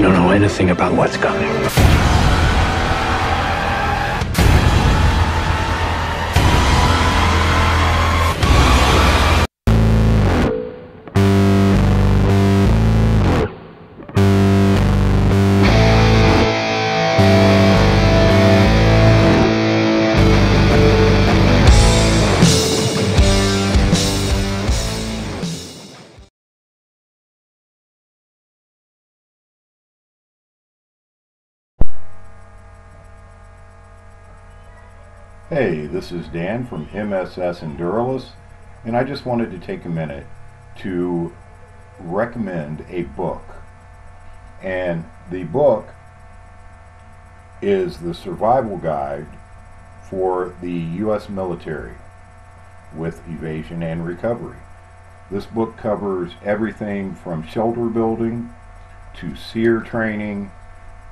You don't know anything about what's coming. Hey, this is Dan from MSS Enduralis, and I just wanted to take a minute to recommend a book. And the book is the survival guide for the U.S. military with evasion and recovery. This book covers everything from shelter building to SERE training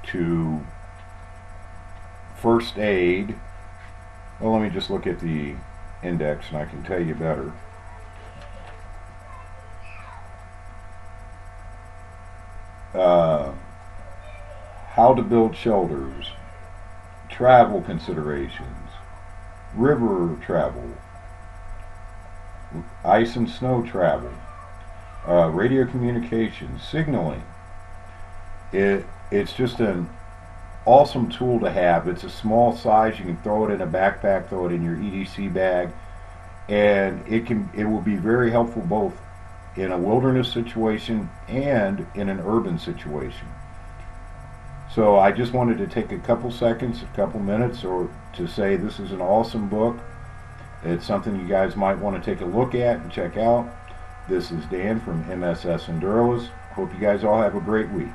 to first aid well, let me just look at the index and I can tell you better. Uh, how to build shelters, travel considerations, river travel, ice and snow travel, uh, radio communications, signaling. It, it's just an awesome tool to have. It's a small size. You can throw it in a backpack, throw it in your EDC bag, and it can it will be very helpful both in a wilderness situation and in an urban situation. So I just wanted to take a couple seconds, a couple minutes, or to say this is an awesome book. It's something you guys might want to take a look at and check out. This is Dan from MSS Enduralis. Hope you guys all have a great week.